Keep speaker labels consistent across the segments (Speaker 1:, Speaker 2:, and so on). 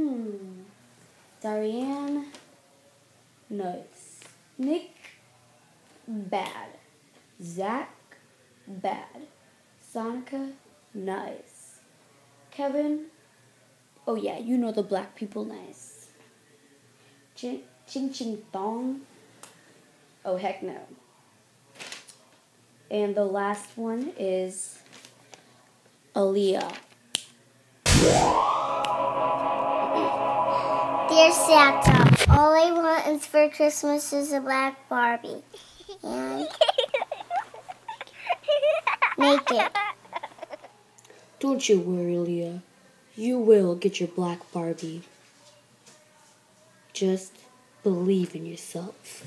Speaker 1: Hmm. Diane, nice. Nick, bad. Zach, bad. Sonica, nice. Kevin, oh yeah, you know the black people nice. Ching Ching Ching Thong, oh heck no. And the last one is Aaliyah.
Speaker 2: Dear Santa, all I want for Christmas is a black Barbie. And make it.
Speaker 1: Don't you worry, Leah. You will get your black Barbie. Just believe in yourself.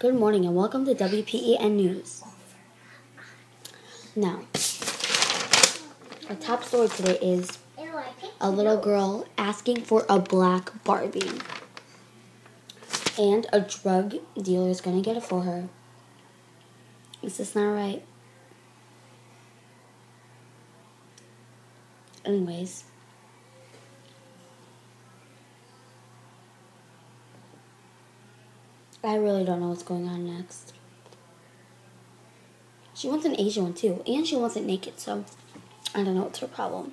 Speaker 1: Good morning and welcome to WPEN News. Now, our top story today is a little girl asking for a black Barbie. And a drug dealer is going to get it for her. Is this not right? Anyways. I really don't know what's going on next. She wants an Asian one too, and she wants it naked, so I don't know what's her problem.